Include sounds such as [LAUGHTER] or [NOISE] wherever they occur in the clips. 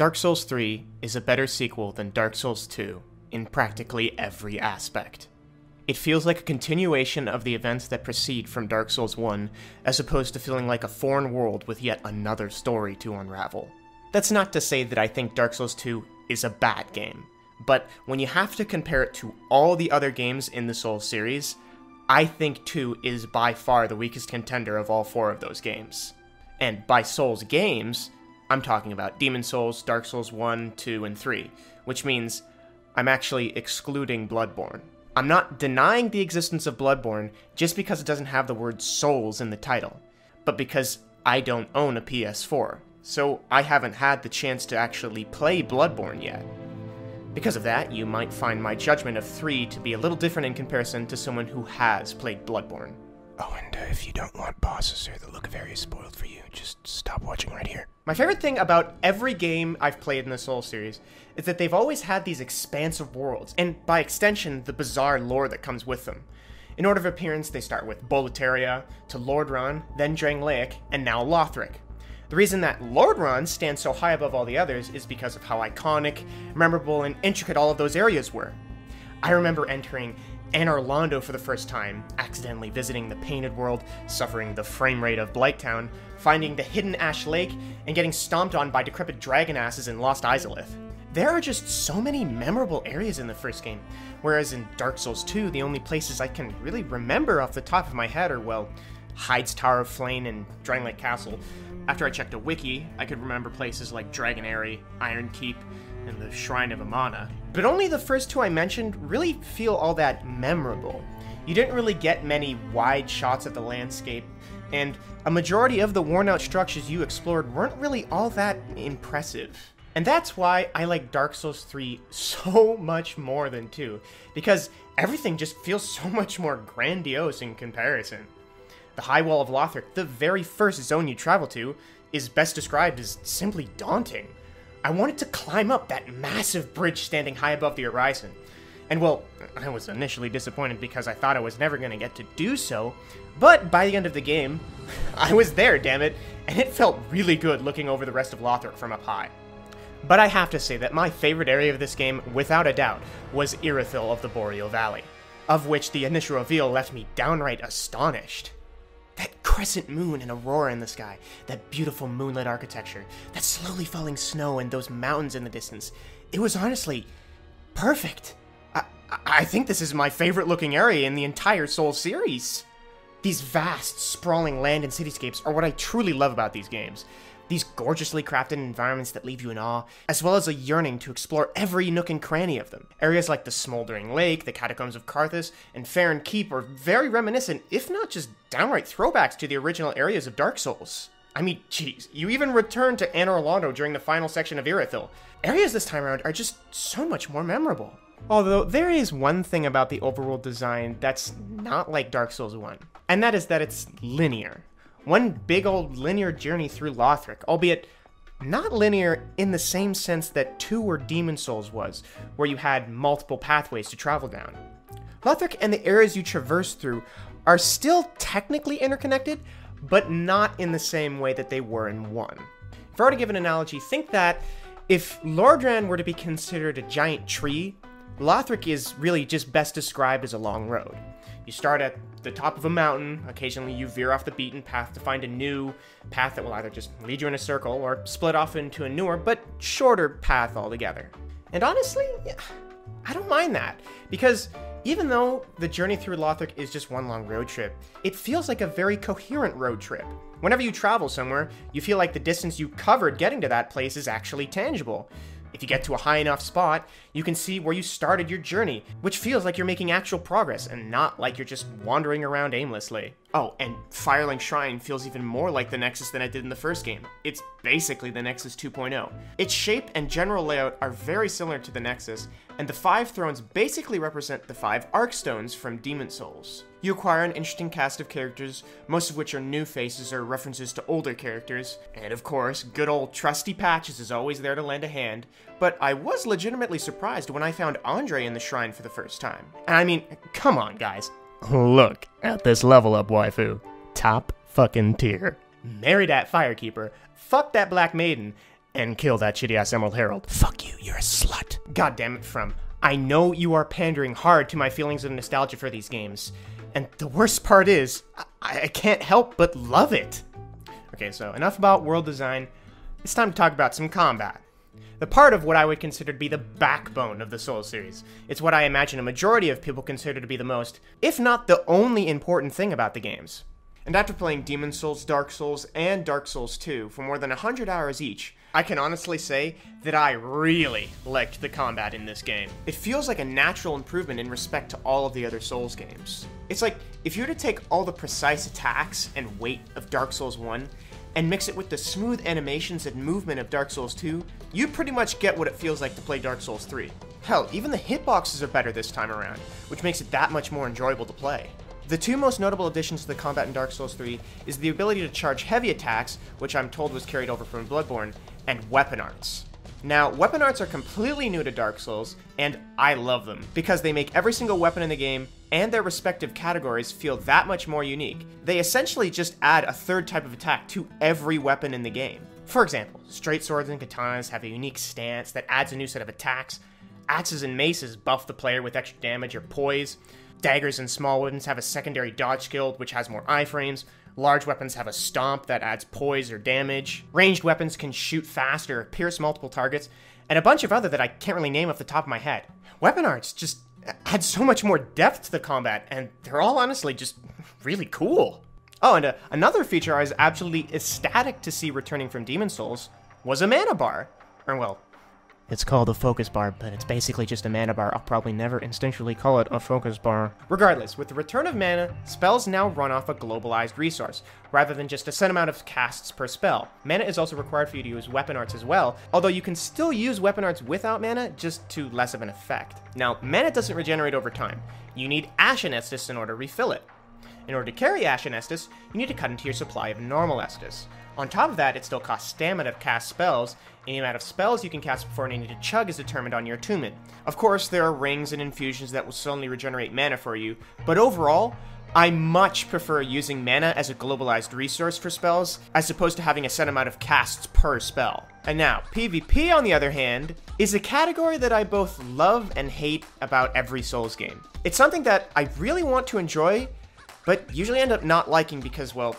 Dark Souls 3 is a better sequel than Dark Souls 2 in practically every aspect. It feels like a continuation of the events that proceed from Dark Souls 1, as opposed to feeling like a foreign world with yet another story to unravel. That's not to say that I think Dark Souls 2 is a bad game, but when you have to compare it to all the other games in the Souls series, I think 2 is by far the weakest contender of all four of those games. And by Souls games, I'm talking about Demon Souls, Dark Souls 1, 2, and 3, which means I'm actually excluding Bloodborne. I'm not denying the existence of Bloodborne just because it doesn't have the word Souls in the title, but because I don't own a PS4, so I haven't had the chance to actually play Bloodborne yet. Because of that, you might find my judgment of 3 to be a little different in comparison to someone who has played Bloodborne. Oh, and uh, if you don't want bosses or the look of areas spoiled for you, just stop watching right here. My favorite thing about every game I've played in the Soul series is that they've always had these expansive worlds, and by extension, the bizarre lore that comes with them. In order of appearance, they start with Boletaria, to Lordran, then Drangleic, and now Lothric. The reason that Lordran stands so high above all the others is because of how iconic, memorable, and intricate all of those areas were. I remember entering Anor Londo for the first time, accidentally visiting the Painted World, suffering the frame rate of Blighttown, finding the hidden Ash Lake, and getting stomped on by decrepit dragon asses in Lost Izalith. There are just so many memorable areas in the first game, whereas in Dark Souls 2, the only places I can really remember off the top of my head are, well, Heide's Tower of Flame and Drangleic Castle. After I checked a wiki, I could remember places like Dragon Aerie, Iron Keep, and the Shrine of Amana. But only the first two I mentioned really feel all that memorable. You didn't really get many wide shots of the landscape, and a majority of the worn out structures you explored weren't really all that impressive. And that's why I like Dark Souls 3 so [LAUGHS] much more than 2, because everything just feels so [LAUGHS] much more grandiose in comparison. The High Wall of Lothric, the very first zone you travel to, is best described as simply daunting. I wanted to climb up that massive bridge standing high above the horizon. And well, I was initially disappointed because I thought I was never going to get to do so, but by the end of the game, [LAUGHS] I was there, damn it, and it felt really good looking over the rest of Lothric from up high. But I have to say that my favorite area of this game, without a doubt, was Irithyll of the Boreal Valley, of which the initial reveal left me downright astonished. Crescent moon and aurora in the sky, that beautiful moonlit architecture, that slowly falling snow and those mountains in the distance. It was honestly perfect. I, I think this is my favorite looking area in the entire Soul series. These vast, sprawling land and cityscapes are what I truly love about these games these gorgeously crafted environments that leave you in awe, as well as a yearning to explore every nook and cranny of them. Areas like the Smoldering Lake, the Catacombs of Carthus, and Farron Keep are very reminiscent, if not just downright throwbacks to the original areas of Dark Souls. I mean, jeez, you even return to Anor Londo during the final section of Irithyll. Areas this time around are just so much more memorable. Although, there is one thing about the overworld design that's not like Dark Souls 1, and that is that it's linear. One big old linear journey through Lothric, albeit not linear in the same sense that 2 or Demon Souls was, where you had multiple pathways to travel down. Lothric and the areas you traverse through are still technically interconnected, but not in the same way that they were in 1. If I were to give an analogy, think that if Lordran were to be considered a giant tree, Lothric is really just best described as a long road. You start at the top of a mountain, occasionally you veer off the beaten path to find a new path that will either just lead you in a circle or split off into a newer but shorter path altogether. And honestly, I don't mind that, because even though the journey through Lothric is just one long road trip, it feels like a very coherent road trip. Whenever you travel somewhere, you feel like the distance you covered getting to that place is actually tangible. If you get to a high enough spot, you can see where you started your journey, which feels like you're making actual progress and not like you're just wandering around aimlessly. Oh, and Firelink Shrine feels even more like the Nexus than it did in the first game. It's basically the Nexus 2.0. Its shape and general layout are very similar to the Nexus, and the five thrones basically represent the five Archstones from Demon Souls. You acquire an interesting cast of characters, most of which are new faces or references to older characters, and of course, good old trusty Patches is always there to lend a hand, but I was legitimately surprised when I found Andre in the shrine for the first time. And I mean, come on guys, look at this level up waifu. Top fucking tier. Marry that Firekeeper, fuck that Black Maiden, and kill that shitty ass Emerald Herald. Fuck you, you're a slut. God damn it, From. I know you are pandering hard to my feelings of nostalgia for these games. And the worst part is, I, I can't help but love it. Okay, so enough about world design. It's time to talk about some combat. The part of what I would consider to be the backbone of the Souls series. It's what I imagine a majority of people consider to be the most, if not the only important thing about the games. And after playing Demon Souls, Dark Souls, and Dark Souls 2 for more than 100 hours each, I can honestly say that I really liked the combat in this game. It feels like a natural improvement in respect to all of the other Souls games. It's like if you were to take all the precise attacks and weight of Dark Souls 1 and mix it with the smooth animations and movement of Dark Souls 2, you pretty much get what it feels like to play Dark Souls 3. Hell, even the hitboxes are better this time around, which makes it that much more enjoyable to play. The two most notable additions to the combat in Dark Souls 3 is the ability to charge heavy attacks, which I'm told was carried over from Bloodborne, and weapon arts. Now, weapon arts are completely new to Dark Souls, and I love them, because they make every single weapon in the game and their respective categories feel that much more unique. They essentially just add a third type of attack to every weapon in the game. For example, straight swords and katanas have a unique stance that adds a new set of attacks. Axes and maces buff the player with extra damage or poise. Daggers and small weapons have a secondary dodge skill, which has more iframes. Large weapons have a stomp that adds poise or damage. Ranged weapons can shoot faster, pierce multiple targets, and a bunch of other that I can't really name off the top of my head. Weapon arts just add so much more depth to the combat, and they're all honestly just really cool. Oh, and uh, another feature I was absolutely ecstatic to see returning from Demon Souls was a mana bar. Or, well, it's called a focus bar, but it's basically just a mana bar. I'll probably never instinctually call it a focus bar. Regardless, with the return of mana, spells now run off a globalized resource, rather than just a set amount of casts per spell. Mana is also required for you to use weapon arts as well, although you can still use weapon arts without mana, just to less of an effect. Now, mana doesn't regenerate over time. You need Ashen Estus in order to refill it. In order to carry Ashen Estus, you need to cut into your supply of normal Estus. On top of that, it still costs stamina to cast spells, the amount of spells you can cast before needing to chug is determined on your attunement. Of course, there are rings and infusions that will suddenly regenerate mana for you, but overall, I much prefer using mana as a globalized resource for spells, as opposed to having a set amount of casts per spell. And now, PvP on the other hand, is a category that I both love and hate about every Souls game. It's something that I really want to enjoy, but usually end up not liking because, well,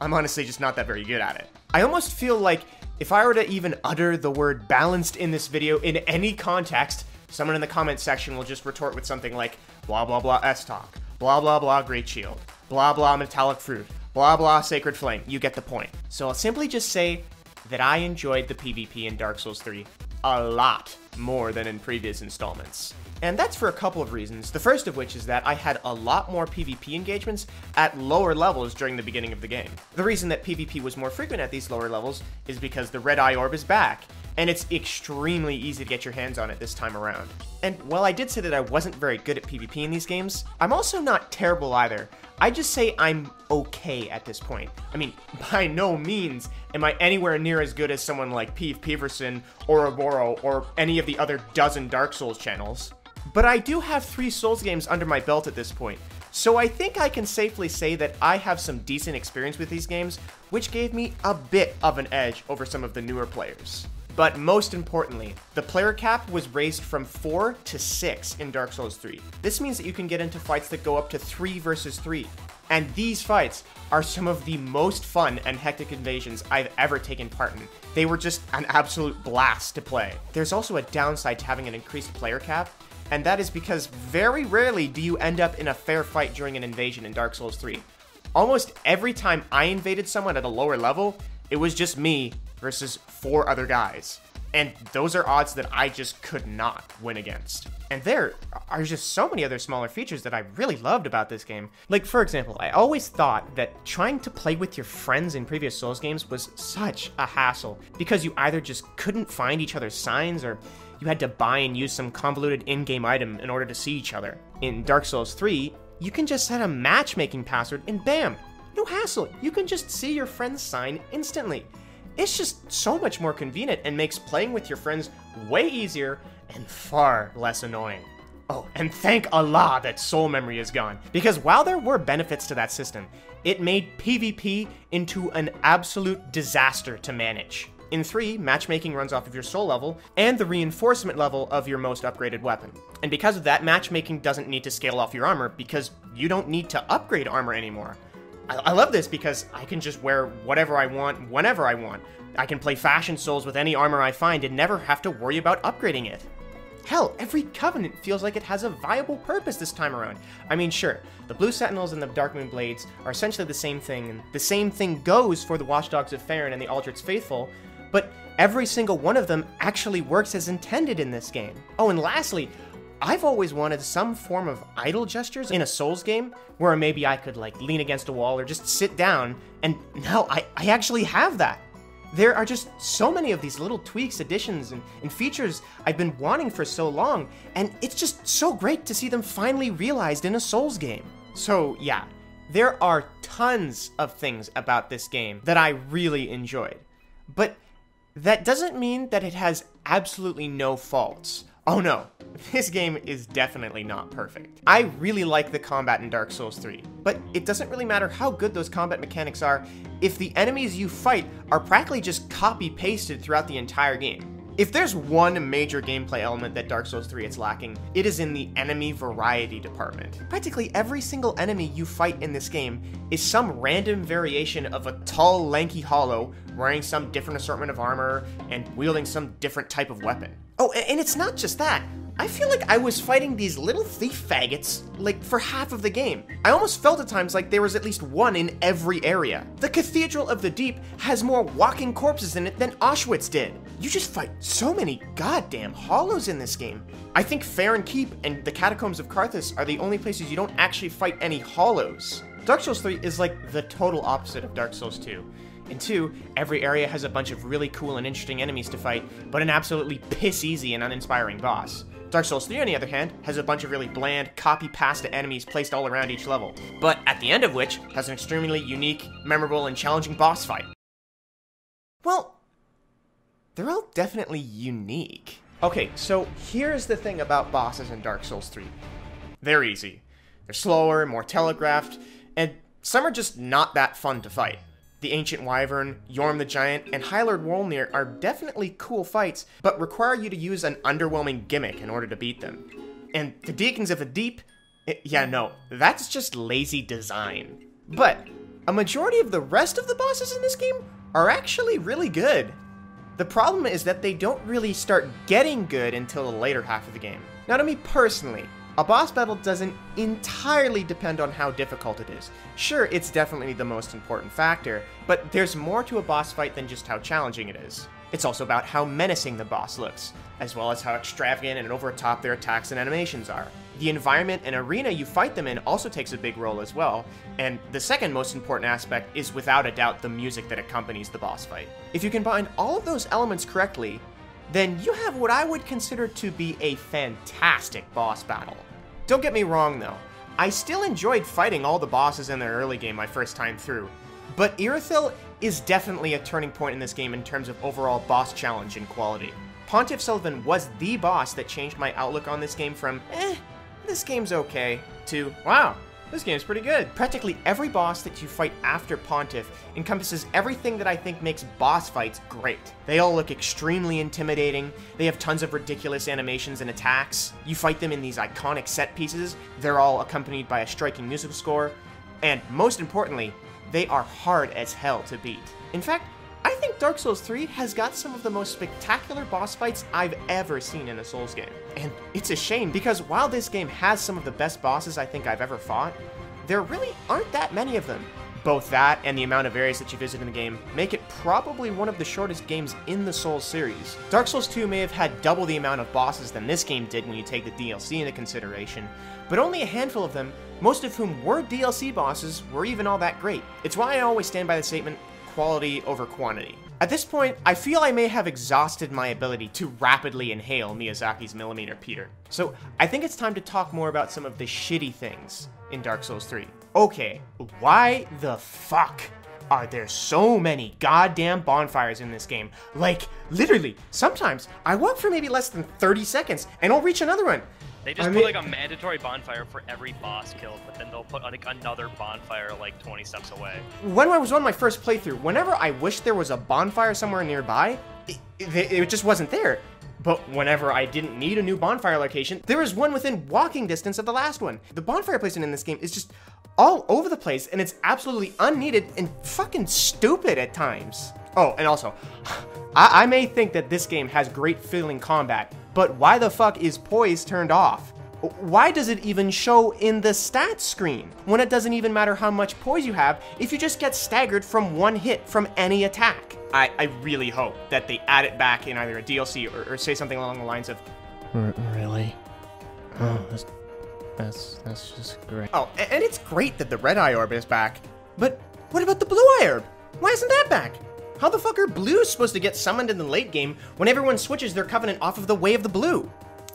I'm honestly just not that very good at it. I almost feel like if I were to even utter the word balanced in this video in any context, someone in the comment section will just retort with something like blah blah blah Estoc, blah blah blah Great Shield, blah blah Metallic Fruit, blah blah Sacred Flame. You get the point. So I'll simply just say that I enjoyed the PvP in Dark Souls 3 a lot more than in previous installments. And that's for a couple of reasons. The first of which is that I had a lot more PvP engagements at lower levels during the beginning of the game. The reason that PvP was more frequent at these lower levels is because the Red Eye Orb is back, and it's extremely easy to get your hands on it this time around. And while I did say that I wasn't very good at PvP in these games, I'm also not terrible either. I just say I'm okay at this point. I mean, [LAUGHS] by no means am I anywhere near as good as someone like Peeve Peeverson or Oboro or any of the other dozen Dark Souls channels. But I do have three Souls games under my belt at this point, so I think I can safely say that I have some decent experience with these games, which gave me a bit of an edge over some of the newer players. But most importantly, the player cap was raised from 4 to 6 in Dark Souls 3. This means that you can get into fights that go up to 3 versus 3. And these fights are some of the most fun and hectic invasions I've ever taken part in. They were just an absolute blast to play. There's also a downside to having an increased player cap, and that is because very rarely do you end up in a fair fight during an invasion in Dark Souls 3. Almost every time I invaded someone at a lower level, it was just me versus four other guys. And those are odds that I just could not win against. And there are just so many other smaller features that I really loved about this game. Like, for example, I always thought that trying to play with your friends in previous Souls games was such a hassle because you either just couldn't find each other's signs or you had to buy and use some convoluted in-game item in order to see each other. In Dark Souls 3, you can just set a matchmaking password and bam, no hassle, you can just see your friend's sign instantly. It's just so much more convenient and makes playing with your friends way easier and far less annoying. Oh, and thank Allah that soul memory is gone, because while there were benefits to that system, it made PvP into an absolute disaster to manage. In 3, matchmaking runs off of your soul level and the reinforcement level of your most upgraded weapon. And because of that, matchmaking doesn't need to scale off your armor because you don't need to upgrade armor anymore. I, I love this because I can just wear whatever I want whenever I want. I can play Fashion Souls with any armor I find and never have to worry about upgrading it. Hell, every Covenant feels like it has a viable purpose this time around. I mean, sure, the Blue Sentinels and the Darkmoon Blades are essentially the same thing, and the same thing goes for the Watchdogs of Farron and the Aldrich Faithful, but every single one of them actually works as intended in this game. Oh, and lastly, I've always wanted some form of idle gestures in a Souls game where maybe I could like lean against a wall or just sit down, and now I, I actually have that. There are just so many of these little tweaks, additions, and, and, features I've been wanting for so long, and it's just so great to see them finally realized in a Souls game. So, yeah, there are tons of things about this game that I really enjoyed. But that doesn't mean that it has absolutely no faults. Oh no, this game is definitely not perfect. I really like the combat in Dark Souls 3, but it doesn't really matter how good those combat mechanics are if the enemies you fight are practically just copy-pasted throughout the entire game. If there's one major gameplay element that Dark Souls 3 is lacking, it is in the enemy variety department. Practically every single enemy you fight in this game is some random variation of a tall, lanky hollow wearing some different assortment of armor and wielding some different type of weapon. Oh, and it's not just that. I feel like I was fighting these little thief faggots, like, for half of the game. I almost felt at times like there was at least one in every area. The Cathedral of the Deep has more walking corpses in it than Auschwitz did. You just fight so many goddamn hollows in this game. I think Farron Keep and the Catacombs of Carthus are the only places you don't actually fight any hollows. Dark Souls 3 is like the total opposite of Dark Souls 2. In 2, every area has a bunch of really cool and interesting enemies to fight, but an absolutely piss easy and uninspiring boss. Dark Souls 3, on the other hand, has a bunch of really bland, copy-pasta enemies placed all around each level, but at the end of which has an extremely unique, memorable, and challenging boss fight. Well, they're all definitely unique. Okay, so here's the thing about bosses in Dark Souls 3. They're easy. They're slower, more telegraphed, and some are just not that fun to fight the Ancient Wyvern, Yorm the Giant, and Highlord Wolnir are definitely cool fights, but require you to use an underwhelming gimmick in order to beat them. And the Deacons of the Deep, it, yeah, no, that's just lazy design. But a majority of the rest of the bosses in this game are actually really good. The problem is that they don't really start getting good until the later half of the game. Now to me personally, a boss battle doesn't entirely depend on how difficult it is. Sure, it's definitely the most important factor, but there's more to a boss fight than just how challenging it is. It's also about how menacing the boss looks, as well as how extravagant and over top their attacks and animations are. The environment and arena you fight them in also takes a big role as well, and the second most important aspect is without a doubt the music that accompanies the boss fight. If you combine all of those elements correctly, then you have what I would consider to be a fantastic boss battle. Don't get me wrong though, I still enjoyed fighting all the bosses in the early game my first time through, but Irithyll is definitely a turning point in this game in terms of overall boss challenge and quality. Pontiff Sulyvahn was the boss that changed my outlook on this game from, eh, this game's okay, to, wow, this game's pretty good. Practically every boss that you fight after Pontiff encompasses everything that I think makes boss fights great. They all look extremely intimidating, they have tons of ridiculous animations and attacks, you fight them in these iconic set pieces, they're all accompanied by a striking musical score, and most importantly, they are hard as hell to beat. In fact, think Dark Souls 3 has got some of the most spectacular boss fights I've ever seen in a Souls game. And it's a shame because while this game has some of the best bosses I think I've ever fought, there really aren't that many of them. Both that and the amount of areas that you visit in the game make it probably one of the shortest games in the Souls series. Dark Souls 2 may have had double the amount of bosses than this game did when you take the DLC into consideration, but only a handful of them, most of whom were DLC bosses, were even all that great. It's why I always stand by the statement, quality over quantity. At this point, I feel I may have exhausted my ability to rapidly inhale Miyazaki's Millimeter Peter. So I think it's time to talk more about some of the shitty things in Dark Souls 3. Okay, why the fuck are there so many goddamn bonfires in this game? Like, literally, sometimes I walk for maybe less than 30 seconds and I'll reach another one. They just I put mean- like a mandatory bonfire for every boss killed, but then they'll put like another bonfire like 20 steps away. when I was on my first playthrough, whenever I wished there was a bonfire somewhere nearby, it, it, it just wasn't there. But whenever I didn't need a new bonfire location, there was one within walking distance of the last one. The bonfire placement in this game is just all over the place, and it's absolutely unneeded and fucking stupid at times. Oh, and also, [SIGHS] I, I may think that this game has great feeling combat, but why the fuck is poise turned off? Why does it even show in the stats screen when it doesn't even matter how much poise you have if you just get staggered from one hit from any attack? I, I really hope that they add it back in either a DLC or, or say something along the lines of, really? Oh, that's, that's that's just great. oh, and it's great that the red eye orb is back, but what about the blue eye orb? Why isn't that back? How the fuck are blues supposed to get summoned in the late game when everyone switches their covenant off of the way of the blue?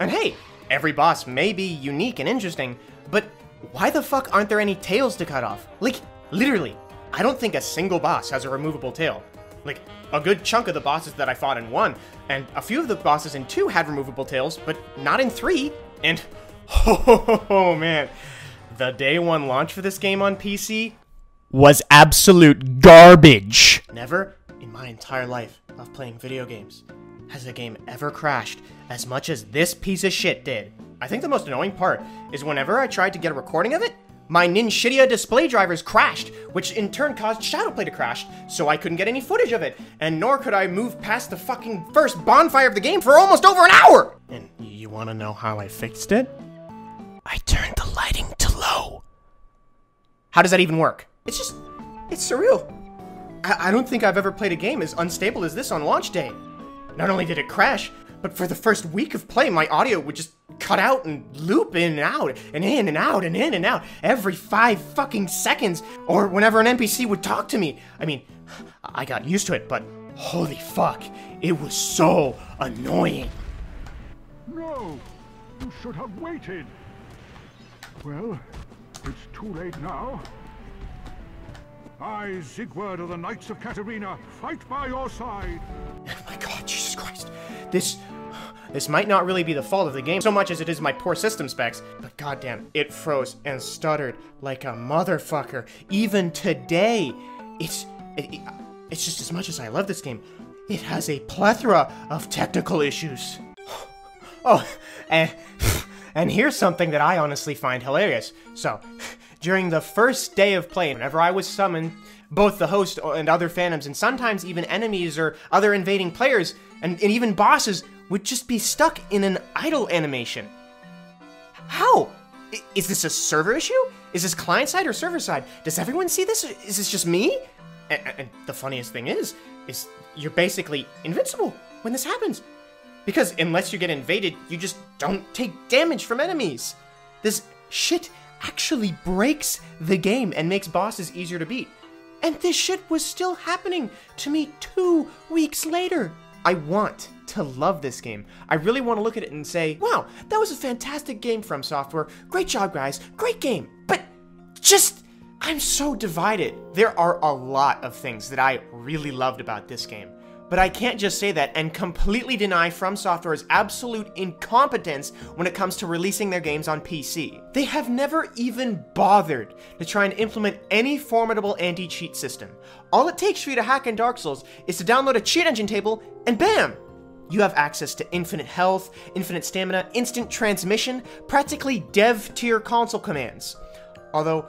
And hey, every boss may be unique and interesting, but why the fuck aren't there any tails to cut off? Like, literally, I don't think a single boss has a removable tail. Like, a good chunk of the bosses that I fought in 1, and a few of the bosses in 2 had removable tails, but not in 3. And, [LAUGHS] oh man, the day one launch for this game on PC was absolute garbage. Never in my entire life of playing video games has a game ever crashed as much as this piece of shit did. I think the most annoying part is whenever I tried to get a recording of it, my Nvidia display drivers crashed, which in turn caused Shadowplay to crash, so I couldn't get any footage of it, and nor could I move past the fucking first bonfire of the game for almost over an hour! And you wanna know how I fixed it? I turned the lighting to low. How does that even work? It's just, it's surreal. I, I don't think I've ever played a game as unstable as this on launch day. Not only did it crash, but for the first week of play, my audio would just cut out and loop in and out, and in and out, and in and out, every five fucking seconds, or whenever an NPC would talk to me. I mean, I got used to it, but holy fuck, it was so annoying. No! You should have waited! Well, it's too late now. I, Siegward of the Knights of Catarina, fight by your side. Oh my god, Jesus Christ. This this might not really be the fault of the game so much as it is my poor system specs, but goddamn, it froze and stuttered like a motherfucker. Even today, it's it, it- it's just as much as I love this game, it has a plethora of technical issues. Oh, and and here's something that I honestly find hilarious. So, during the first day of play, whenever I was summoned, both the host and other phantoms, and sometimes even enemies or other invading players, and, and even bosses, would just be stuck in an idle animation. How? I- Is this a server issue? Is this client side or server side? Does everyone see this? Is this just me? And, and the funniest thing is, is you're basically invincible when this happens. Because unless you get invaded, you just don't take damage from enemies. This shit actually breaks the game and makes bosses easier to beat. And this shit was still happening to me two weeks later. I want to love this game. I really want to look at it and say, wow, that was a fantastic game from software. Great job, guys. Great game. But just, I'm so divided. There are a lot of things that I really loved about this game. But I can't just say that and completely deny From Software's absolute incompetence when it comes to releasing their games on PC. They have never even bothered to try and implement any formidable anti cheat system. All it takes for you to hack in Dark Souls is to download a cheat engine table, and bam! You have access to infinite health, infinite stamina, instant transmission, practically dev tier console commands. Although,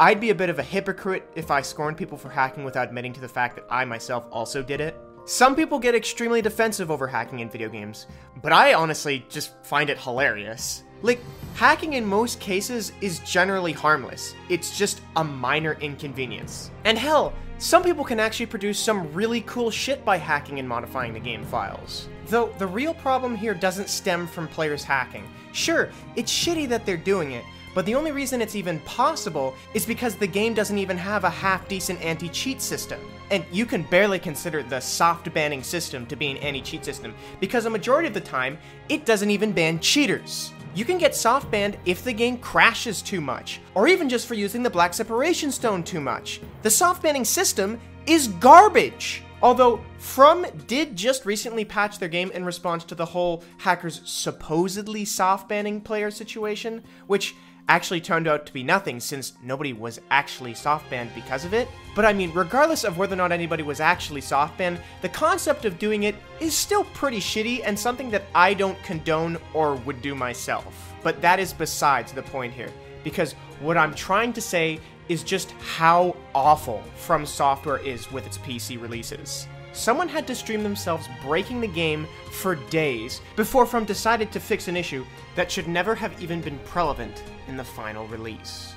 I'd be a bit of a hypocrite if I scorned people for hacking without admitting to the fact that I myself also did it. Some people get extremely defensive over hacking in video games, but I honestly just find it hilarious. Like, hacking in most cases is generally harmless, it's just a minor inconvenience. And hell, some people can actually produce some really cool shit by hacking and modifying the game files. Though the real problem here doesn't stem from players hacking. Sure, it's shitty that they're doing it, but the only reason it's even possible is because the game doesn't even have a half decent anti cheat system. And you can barely consider the soft banning system to be an anti cheat system because a majority of the time, it doesn't even ban cheaters. You can get soft banned if the game crashes too much, or even just for using the Black Separation Stone too much. The soft banning system is garbage. Although From did just recently patch their game in response to the whole hackers supposedly soft banning player situation, which actually turned out to be nothing since nobody was actually soft banned because of it. But I mean, regardless of whether or not anybody was actually soft banned, the concept of doing it is still pretty shitty and something that I don't condone or would do myself. But that is besides the point here, because what I'm trying to say is just how awful From Software is with its PC releases. Someone had to stream themselves breaking the game for days before From decided to fix an issue that should never have even been prevalent in the final release.